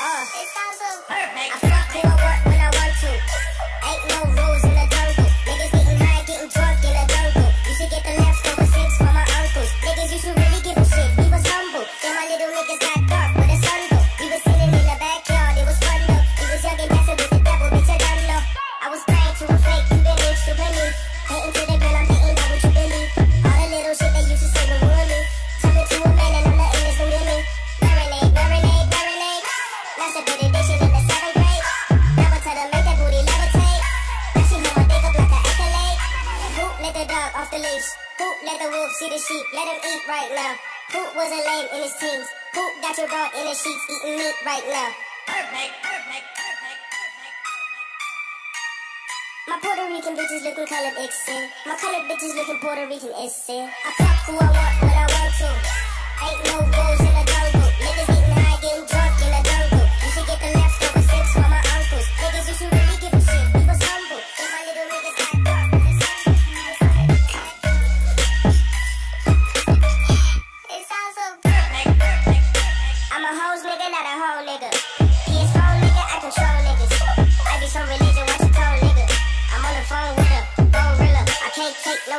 Uh, it sounds so perfect. I'm like people work the leash. Let the wolf see the sheep, let him eat right now. Who was a lame in his teens. Who got your bra in the sheets, eating meat right now. Perfect, perfect. My Puerto Rican bitches looking colored Mexican. My colored bitches looking Puerto Rican issy. I fuck who I want, but I work to. Ain't no